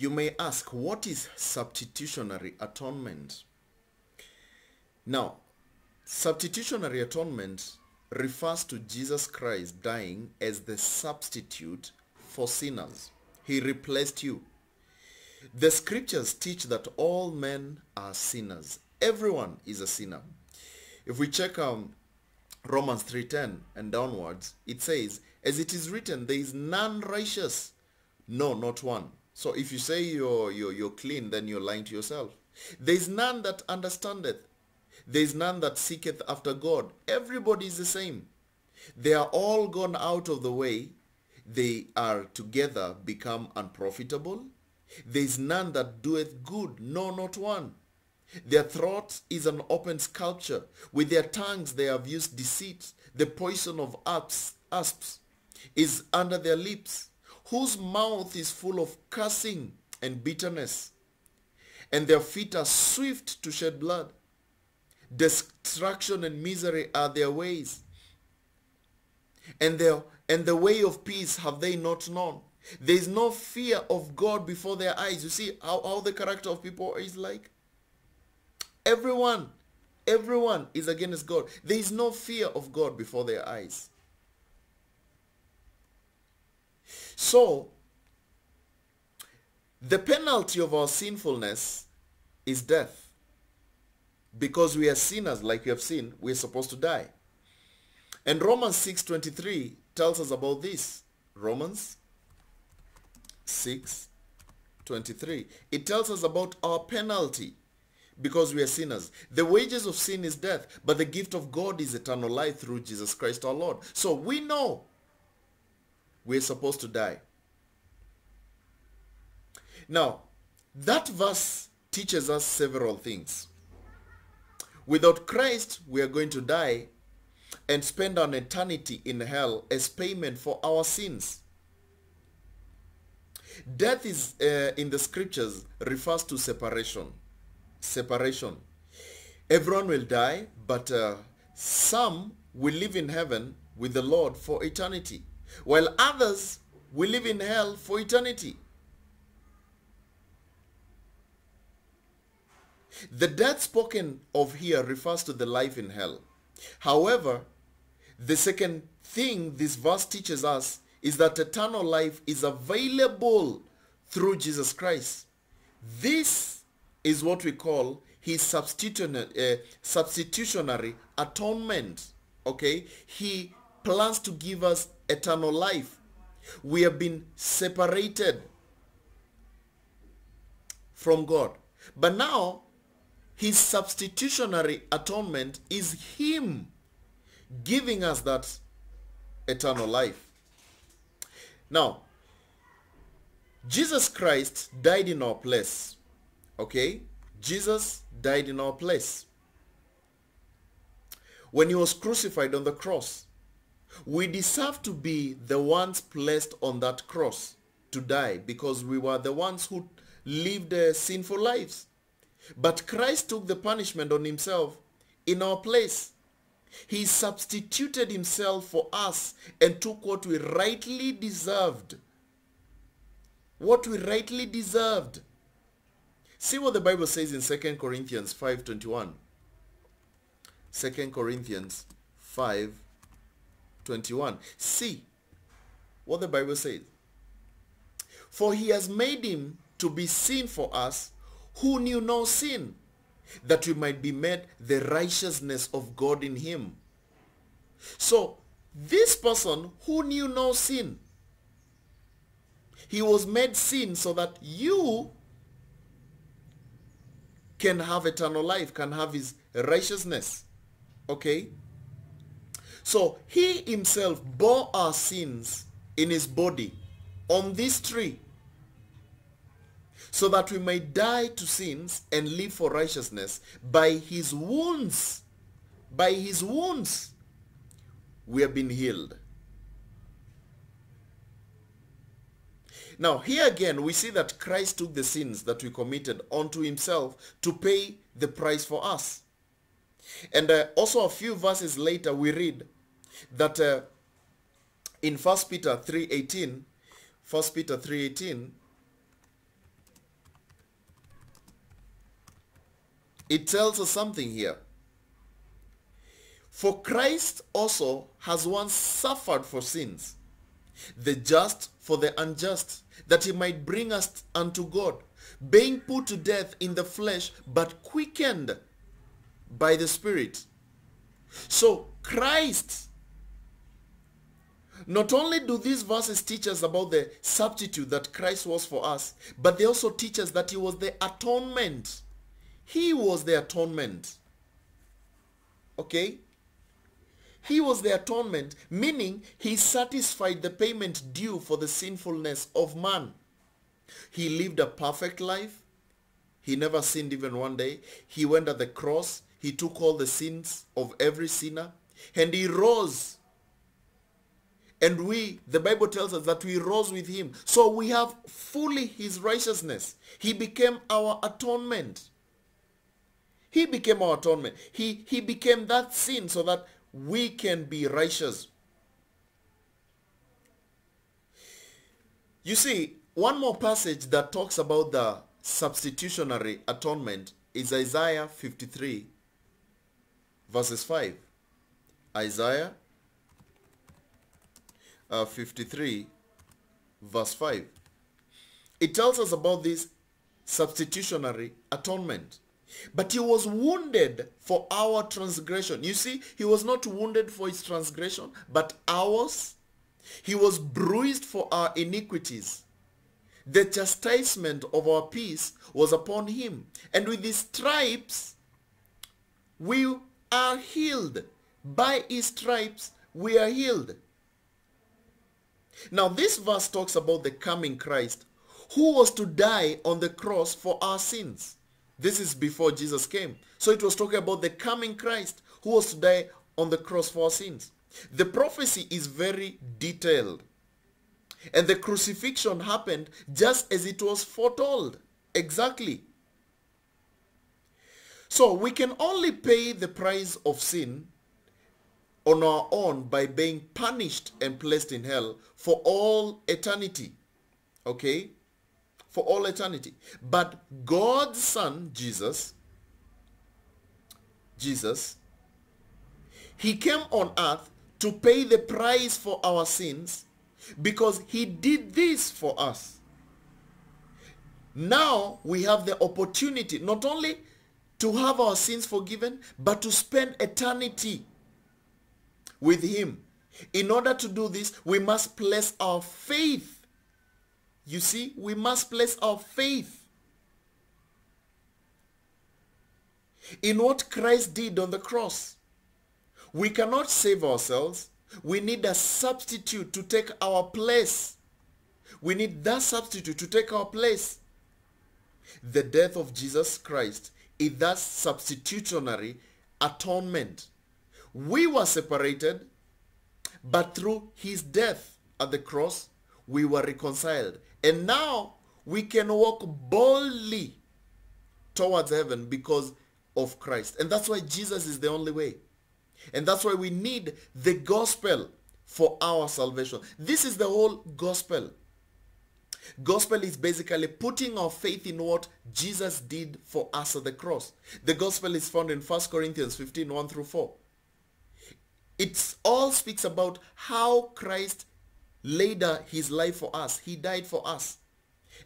You may ask, what is substitutionary atonement? Now, substitutionary atonement refers to Jesus Christ dying as the substitute for sinners. He replaced you. The scriptures teach that all men are sinners. Everyone is a sinner. If we check um, Romans 3.10 and downwards, it says, As it is written, there is none righteous, no, not one. So if you say you're, you're, you're clean, then you're lying to yourself. There is none that understandeth. There is none that seeketh after God. Everybody is the same. They are all gone out of the way. They are together become unprofitable. There is none that doeth good, no, not one. Their throat is an open sepulchre. With their tongues they have used deceit. The poison of asps, asps is under their lips, whose mouth is full of cursing and bitterness. And their feet are swift to shed blood. Destruction and misery are their ways. And, their, and the way of peace have they not known. There is no fear of God before their eyes. You see how, how the character of people is like? Everyone, everyone is against God. There is no fear of God before their eyes. So, the penalty of our sinfulness is death. Because we are sinners, like we have seen, we're supposed to die. And Romans 6.23 tells us about this. Romans 6.23. It tells us about our penalty because we are sinners. The wages of sin is death, but the gift of God is eternal life through Jesus Christ our Lord. So we know we're supposed to die. Now, that verse teaches us several things. Without Christ, we are going to die and spend an eternity in hell as payment for our sins. Death is uh, in the scriptures refers to separation. Separation. Everyone will die, but uh, some will live in heaven with the Lord for eternity, while others will live in hell for eternity. The death spoken of here refers to the life in hell. However, the second thing this verse teaches us is that eternal life is available through Jesus Christ. This is what we call his substitutionary, uh, substitutionary atonement. Okay? He plans to give us eternal life. We have been separated from God. But now, his substitutionary atonement is him giving us that eternal life. Now, Jesus Christ died in our place. Okay? Jesus died in our place. When he was crucified on the cross, we deserve to be the ones placed on that cross to die because we were the ones who lived sinful lives. But Christ took the punishment on himself in our place. He substituted himself for us and took what we rightly deserved. What we rightly deserved. See what the Bible says in 2 Corinthians 5.21. 2 Corinthians 5.21. See what the Bible says. For he has made him to be sin for us who knew no sin, that we might be made the righteousness of God in him. So this person who knew no sin, he was made sin so that you can have eternal life, can have his righteousness. Okay? So he himself bore our sins in his body on this tree so that we may die to sins and live for righteousness. By his wounds, by his wounds, we have been healed. Now, here again, we see that Christ took the sins that we committed onto himself to pay the price for us. And uh, also a few verses later, we read that uh, in First Peter 3.18, 1 Peter 3.18, it tells us something here. For Christ also has once suffered for sins, the just for the unjust, that he might bring us unto God, being put to death in the flesh, but quickened by the Spirit. So Christ not only do these verses teach us about the substitute that Christ was for us, but they also teach us that he was the atonement. He was the atonement. Okay? He was the atonement, meaning he satisfied the payment due for the sinfulness of man. He lived a perfect life. He never sinned even one day. He went at the cross. He took all the sins of every sinner. And he rose. And we, the Bible tells us that we rose with him. So we have fully his righteousness. He became our atonement. He became our atonement. He, he became that sin so that we can be righteous. You see, one more passage that talks about the substitutionary atonement is Isaiah 53 verses 5. Isaiah uh, 53 verse 5. It tells us about this substitutionary atonement. But he was wounded for our transgression. You see, he was not wounded for his transgression, but ours. He was bruised for our iniquities. The chastisement of our peace was upon him. And with his stripes, we are healed. By his stripes, we are healed. Now, this verse talks about the coming Christ who was to die on the cross for our sins. This is before Jesus came. So it was talking about the coming Christ who was to die on the cross for our sins. The prophecy is very detailed. And the crucifixion happened just as it was foretold. Exactly. So we can only pay the price of sin on our own by being punished and placed in hell for all eternity. Okay? For all eternity. But God's Son, Jesus, Jesus, he came on earth to pay the price for our sins because he did this for us. Now we have the opportunity not only to have our sins forgiven, but to spend eternity with him. In order to do this, we must place our faith. You see, we must place our faith in what Christ did on the cross. We cannot save ourselves. We need a substitute to take our place. We need that substitute to take our place. The death of Jesus Christ is that substitutionary atonement. We were separated, but through his death at the cross, we were reconciled. And now we can walk boldly towards heaven because of Christ. And that's why Jesus is the only way. And that's why we need the gospel for our salvation. This is the whole gospel. Gospel is basically putting our faith in what Jesus did for us at the cross. The gospel is found in 1 Corinthians 15, 1 through 4. It all speaks about how Christ laid his life for us. He died for us.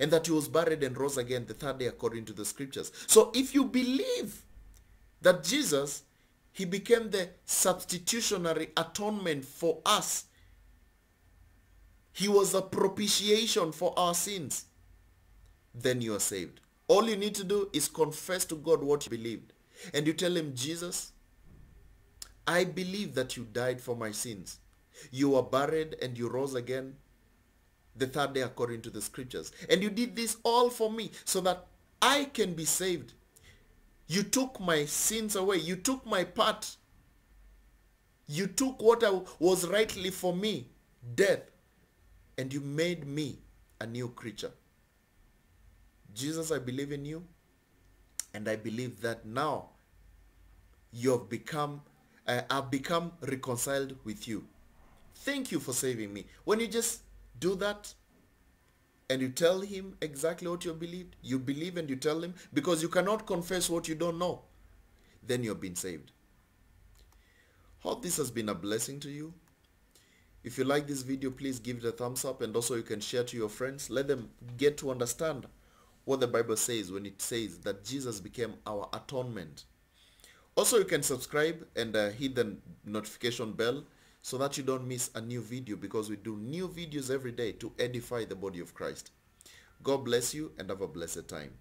And that he was buried and rose again the third day according to the scriptures. So if you believe that Jesus, he became the substitutionary atonement for us. He was a propitiation for our sins. Then you are saved. All you need to do is confess to God what you believed. And you tell him, Jesus, I believe that you died for my sins. You were buried and you rose again the third day according to the scriptures. And you did this all for me so that I can be saved. You took my sins away. You took my part. You took what was rightly for me, death, and you made me a new creature. Jesus, I believe in you, and I believe that now you have become, uh, I've become reconciled with you. Thank you for saving me. When you just do that, and you tell him exactly what you believed. You believe and you tell him because you cannot confess what you don't know. then you've been saved. Hope this has been a blessing to you. If you like this video, please give it a thumbs up and also you can share to your friends. Let them get to understand what the Bible says when it says that Jesus became our atonement. Also, you can subscribe and uh, hit the notification bell so that you don't miss a new video because we do new videos every day to edify the body of Christ. God bless you and have a blessed time.